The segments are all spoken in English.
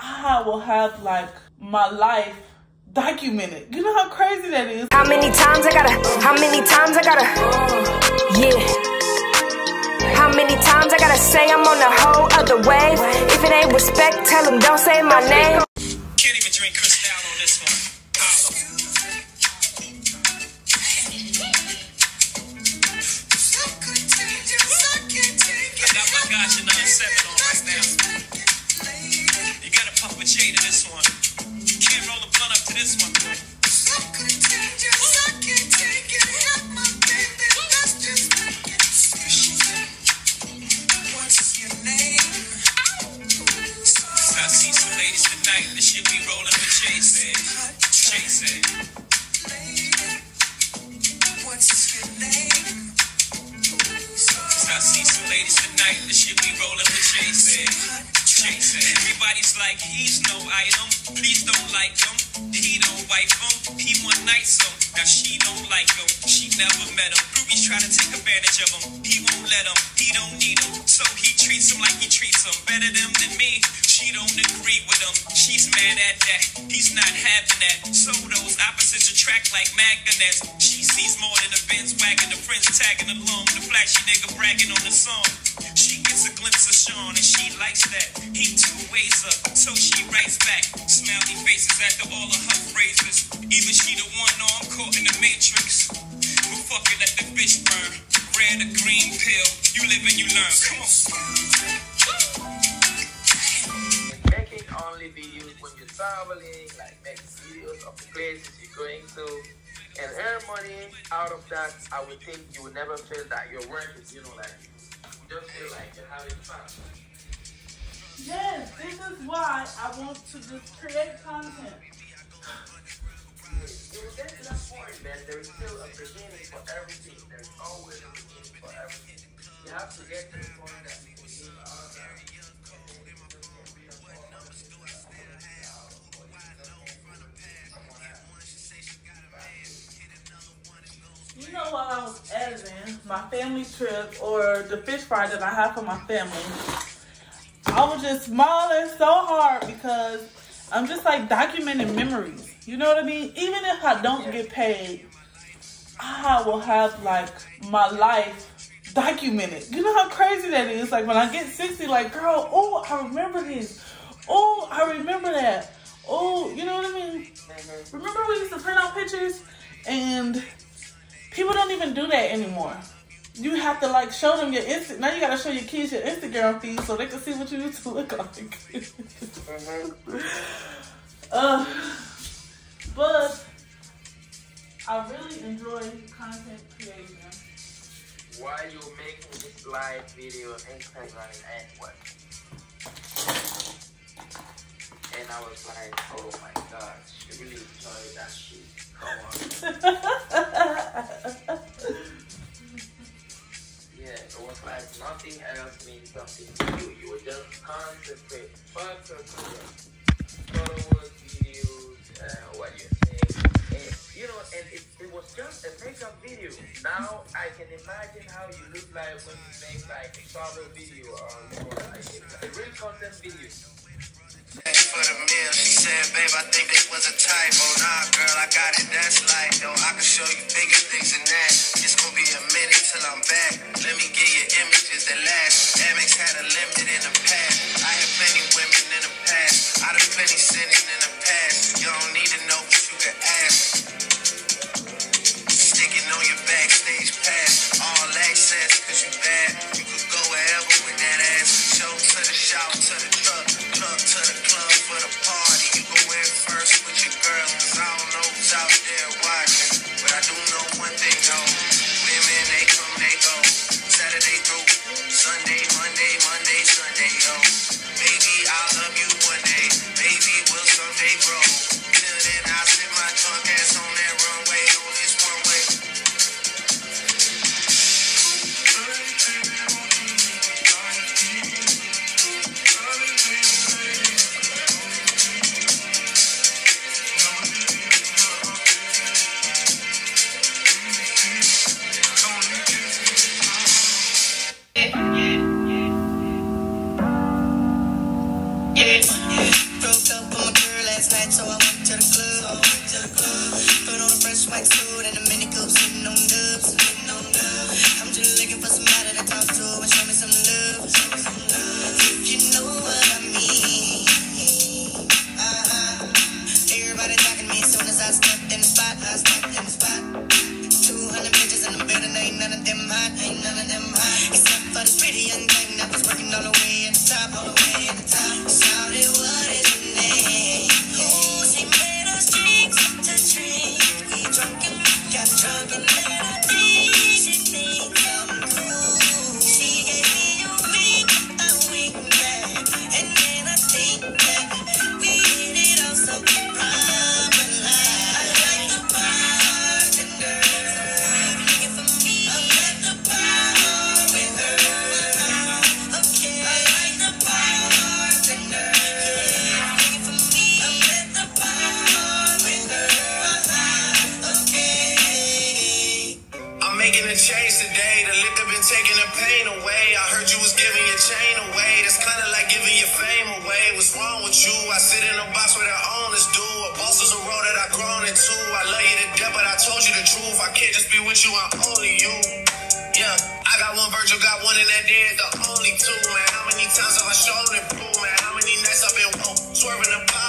I will have like my life documented. You know how crazy that is? How many times I gotta, how many times I gotta, yeah. How many times I gotta say I'm on a whole other wave? If it ain't respect, tell them don't say my name. Can't even drink Cristal on this one. Everybody's like, he's no item. Please don't like him. He don't wife him. He one night so. Now she don't like him. She never met him. Ruby's trying to take advantage of him. He won't let him. He don't need him. So he treats him like he treats him. Better than. She don't agree with him. She's mad at that. He's not having that. So those opposites attract like magnets. She sees more than a Benz wagon. The Prince tagging along. The flashy nigga bragging on the song. She gets a glimpse of Sean and she likes that. He two ways up, so she writes back. Smiley faces after all of her phrases. Either she the one I'm caught in the matrix. But fuck it, let the bitch burn. Red or green pill. You live and you learn. Come on. Traveling, like make videos of the places you're going to, and earn money out of that. I would think you would never feel that your work is, you know, like you just feel like you're having fun. Yes, this is why I want to just create content. You will get to that point, man. There is still a beginning for everything. There's always a beginning for everything. You have to get to the point that my family trip or the fish fry that I have for my family, I was just smiling so hard because I'm just like documenting memories. You know what I mean? Even if I don't get paid, I will have like my life documented. You know how crazy that is? Like when I get 60, like, girl, oh, I remember this. Oh, I remember that. Oh, you know what I mean? Remember we used to print out pictures and people don't even do that anymore. You have to like show them your Insta. Now you gotta show your kids your Instagram feed so they can see what you used to look like. uh, but I really enjoy content creation. Why you're making this live video Instagram and what? And I was like, oh my god, she really enjoyed that shit. Come on. nothing else means something to you. You were just concentrate, your followers, videos, uh, what you're saying. And, you know, and it, it was just a makeup video. Now I can imagine how you look like when you make like a travel video or, or like a real content video. Said, babe, I think this was a typo. Nah, girl, I got it, that's like, yo, I can show you bigger things than that. It's gonna be a minute till I'm back. Let me get you images that last. Amex had a limit in the past. I had plenty women in the past. I done plenty sinning in the past. You don't need to know, but you can ask. Box where the owners do. A boss is a road that I've grown into. I love you to death, but I told you the truth. I can't just be with you, I'm only you. Yeah, I got one Virgil, got one in that dead, the only two, man. How many times have I shown it, blue, man? How many nights I've been woke, swerving the potholes,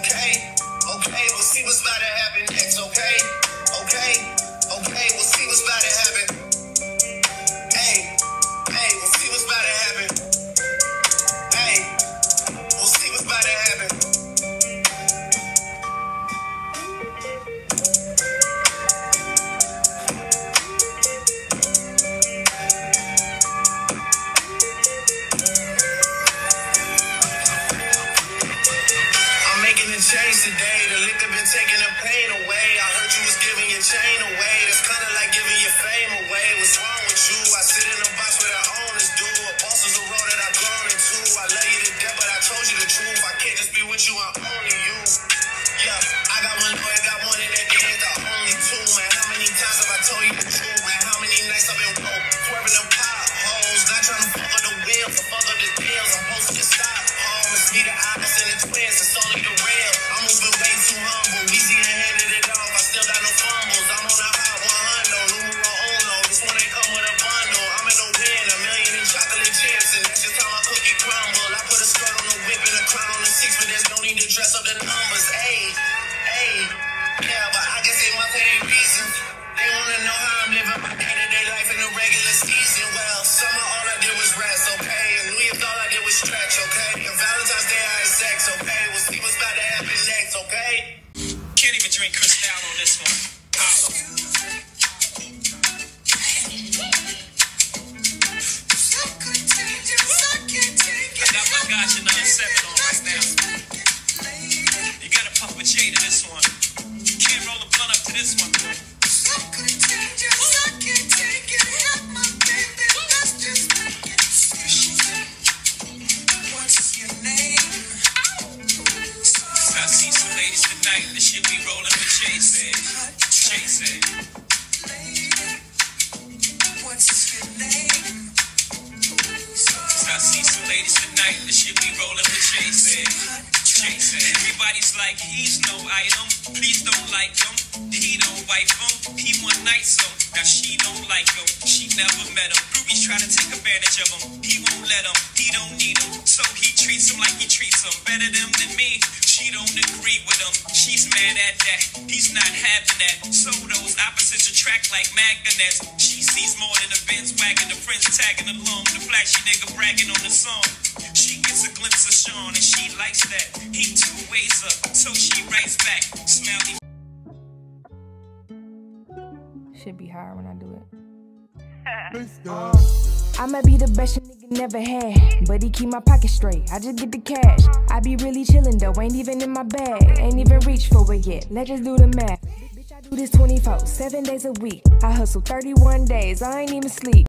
okay? Okay, we'll see what's about to happen next? Okay, like, he's no item. Please don't like him. He don't wife him. He one night so. Now she don't like him. She never met him. Ruby's trying to take advantage of him. He won't let him. He don't need him. So he treats him like he treats him. Better them than me. She don't agree with him. She's mad at that. He's not having that. So those opposites attract like magnets. She sees more than a Benz wagon. The friends tagging along. The flashy nigga bragging on the song. She gets a glimpse of Sean and she likes that. He two ways up, so she writes back. Smiley Should be higher when I do it. I'ma be the best your nigga never had. But he keep my pocket straight. I just get the cash. I be really chillin' though, ain't even in my bag. Ain't even reach for it yet. Let's just do the math. Bitch, I do this 24, seven days a week. I hustle 31 days, I ain't even sleep.